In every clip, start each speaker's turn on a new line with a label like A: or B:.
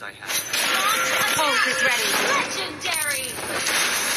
A: I have.
B: Pulse is ready.
C: Legendary!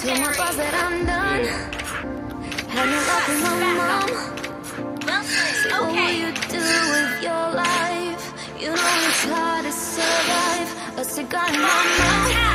A: Told my
D: boss that I'm done. Had no love for my mom.
C: Well so
D: okay. what you do with your life? You know it's hard to survive. A cigar in my mouth.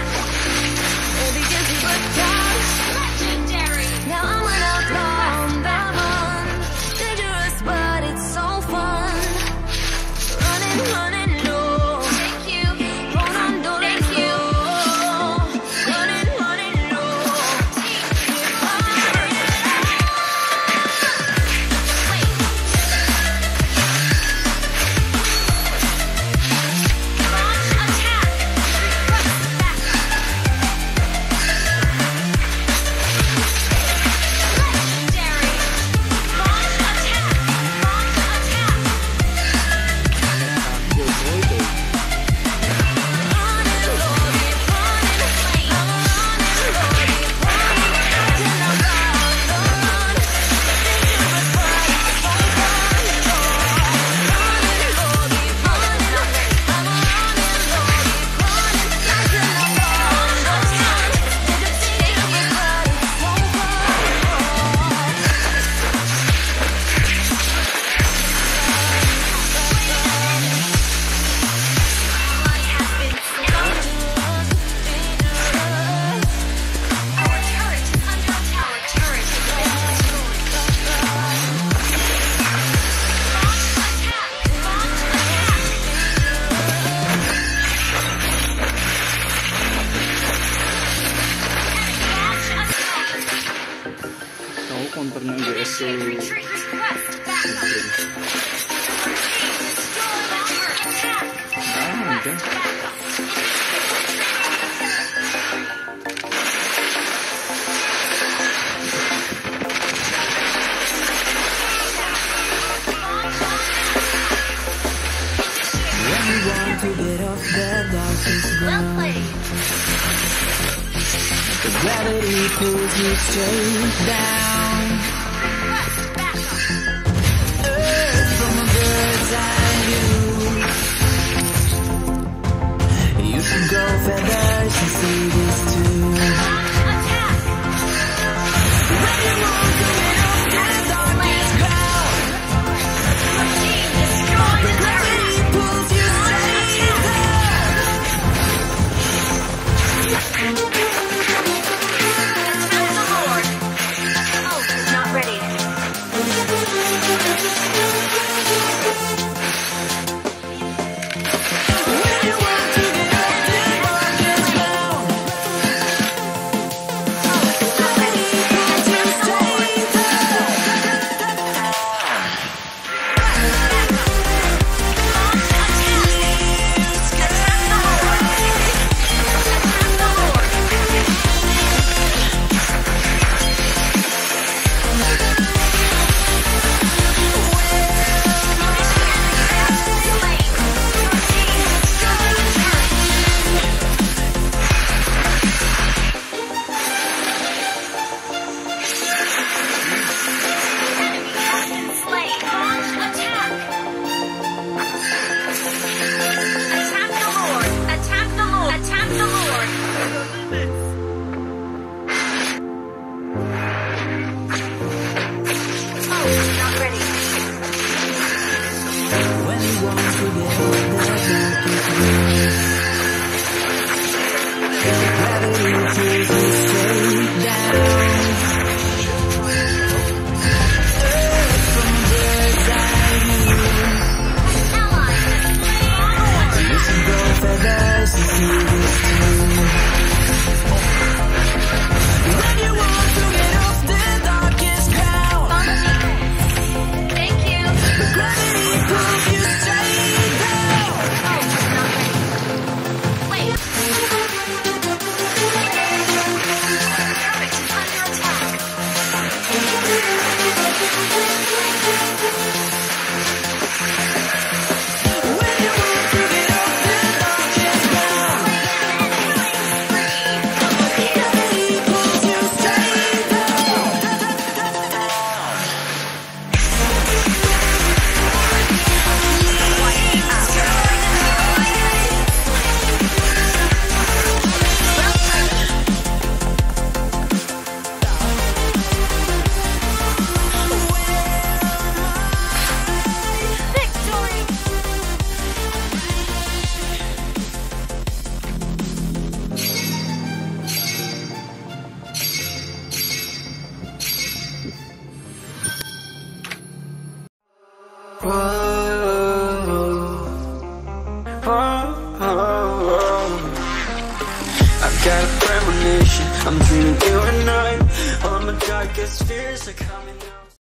D: so
E: Ah, okay.
F: To get off the darkest ground
C: well
F: The gravity pulls me straight down